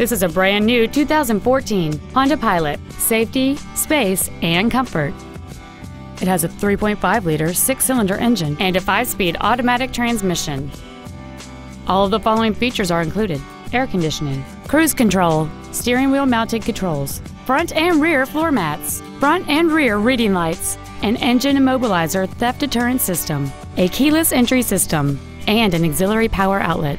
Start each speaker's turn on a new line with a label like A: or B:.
A: This is a brand new 2014 Honda Pilot. Safety, space, and comfort. It has a 3.5-liter six-cylinder engine and a five-speed automatic transmission. All of the following features are included. Air conditioning, cruise control, steering wheel mounted controls, front and rear floor mats, front and rear reading lights, an engine immobilizer theft deterrent system, a keyless entry system, and an auxiliary power outlet.